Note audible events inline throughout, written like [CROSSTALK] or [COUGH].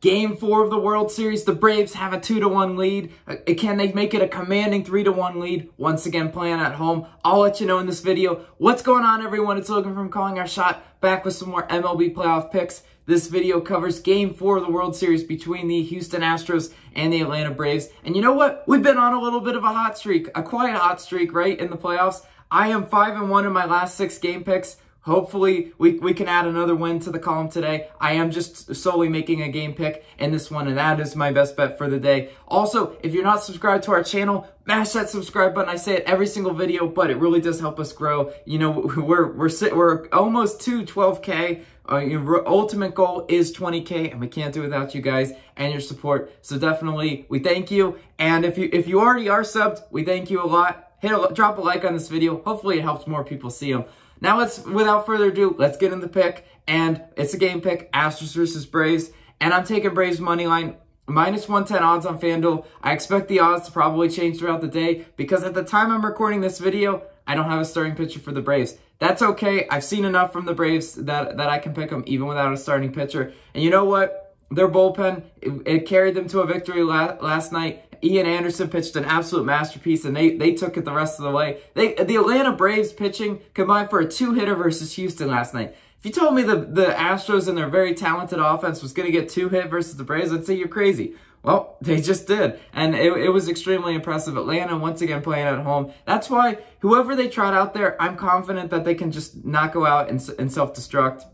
Game four of the World Series, the Braves have a 2 to 1 lead. Uh, can they make it a commanding 3 to 1 lead? Once again, playing at home. I'll let you know in this video. What's going on, everyone? It's Logan from Calling Our Shot, back with some more MLB playoff picks. This video covers game four of the World Series between the Houston Astros and the Atlanta Braves. And you know what? We've been on a little bit of a hot streak, a quiet hot streak, right, in the playoffs. I am 5 and 1 in my last six game picks. Hopefully, we, we can add another win to the column today. I am just solely making a game pick in this one, and that is my best bet for the day. Also, if you're not subscribed to our channel, mash that subscribe button. I say it every single video, but it really does help us grow. You know, [LAUGHS] we're we're we're almost to 12k. Uh, your ultimate goal is 20k, and we can't do without you guys and your support. So definitely, we thank you. And if you if you already are subbed, we thank you a lot. Hit a, drop a like on this video. Hopefully, it helps more people see them. Now let's, without further ado, let's get in the pick. And it's a game pick, Astros versus Braves. And I'm taking Braves money line minus 110 odds on FanDuel. I expect the odds to probably change throughout the day because at the time I'm recording this video, I don't have a starting pitcher for the Braves. That's okay. I've seen enough from the Braves that, that I can pick them even without a starting pitcher. And you know what? Their bullpen, it, it carried them to a victory la last night. Ian Anderson pitched an absolute masterpiece, and they, they took it the rest of the way. They The Atlanta Braves pitching combined for a two-hitter versus Houston last night. If you told me the, the Astros and their very talented offense was going to get two hit versus the Braves, I'd say you're crazy. Well, [LAUGHS] they just did. And it, it was extremely impressive. Atlanta, once again, playing at home. That's why whoever they trot out there, I'm confident that they can just not go out and, and self-destruct.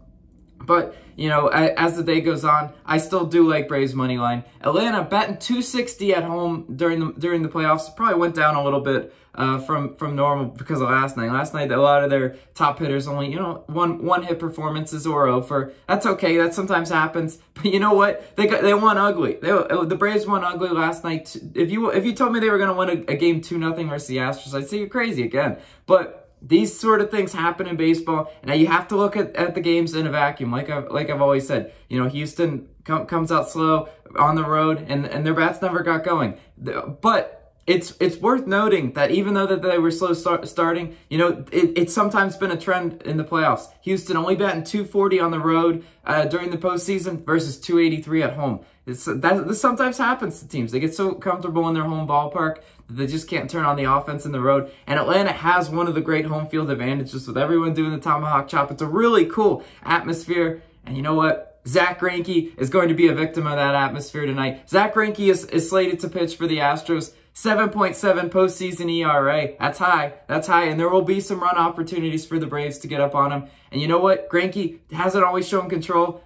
But, you know, as the day goes on, I still do like Braves money line. Atlanta betting 260 at home during the during the playoffs. Probably went down a little bit uh, from from normal because of last night. Last night, a lot of their top hitters only, you know, one one hit performances or over. That's okay. That sometimes happens. [LAUGHS] But you know what? They got they won ugly. They, the Braves won ugly last night. If you if you told me they were going to win a, a game two nothing versus the Astros, I'd say you're crazy again. But these sort of things happen in baseball. Now you have to look at, at the games in a vacuum, like I've, like I've always said. You know, Houston com comes out slow on the road, and, and their bats never got going. But it's it's worth noting that even though that they were slow start, starting, you know, it, it's sometimes been a trend in the playoffs. Houston only batting 240 on the road uh, during the postseason versus 283 at home. It's, that, this sometimes happens to teams. They get so comfortable in their home ballpark they just can't turn on the offense in the road. And Atlanta has one of the great home field advantages with everyone doing the tomahawk chop. It's a really cool atmosphere. And you know what? Zack Greinke is going to be a victim of that atmosphere tonight. Zack Greinke is, is slated to pitch for the Astros. 7.7 postseason ERA. That's high. That's high. And there will be some run opportunities for the Braves to get up on him. And you know what? Greinke hasn't always shown control.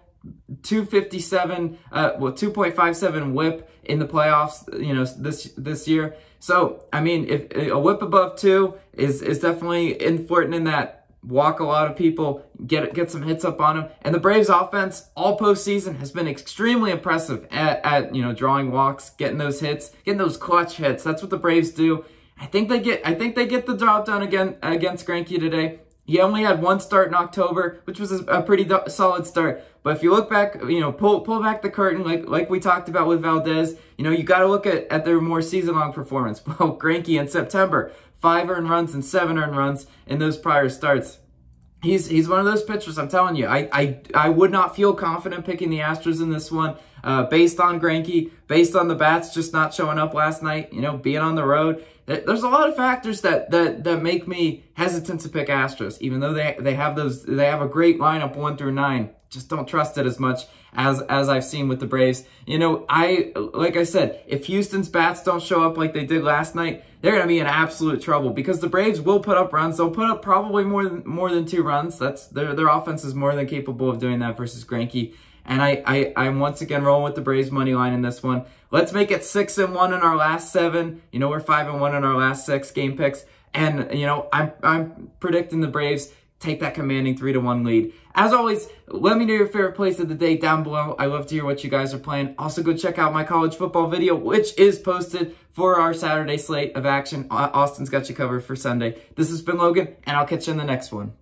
257, uh, well, 2.57 whip in the playoffs, you know, this this year. So, I mean, if a whip above two is is definitely important in that walk a lot of people, get get some hits up on them. And the Braves offense all postseason has been extremely impressive at, at you know drawing walks, getting those hits, getting those clutch hits. That's what the Braves do. I think they get I think they get the job done again against Greinke today. He only had one start in October, which was a, pretty solid start. But if you look back, you know, pull pull back the curtain, like like we talked about with Valdez, you know, you got to look at, at their more season-long performance. [LAUGHS] Well, Greinke in September, five earned runs and seven earned runs in those prior starts. He's he's one of those pitchers. I'm telling you, I I I would not feel confident picking the Astros in this one, uh, based on Greinke, based on the bats just not showing up last night. You know, being on the road. There's a lot of factors that that that make me hesitant to pick Astros, even though they they have those they have a great lineup one through nine. Just don't trust it as much as as I've seen with the Braves. You know, I like I said, if Houston's bats don't show up like they did last night, they're going to be in absolute trouble because the Braves will put up runs. They'll put up probably more than more than two runs. That's their their offense is more than capable of doing that versus Greinke. And I, I I'm once again rolling with the Braves money line in this one. Let's make it six and one in our last seven. You know, we're five and one in our last six game picks. And you know, I'm I'm predicting the Braves take that commanding 3 to 1 lead. As always, let me know your favorite plays of the day down below. I love to hear what you guys are playing. Also, go check out my college football video, which is posted for our Saturday slate of action. Austin's got you covered for Sunday. This has been Logan, and I'll catch you in the next one.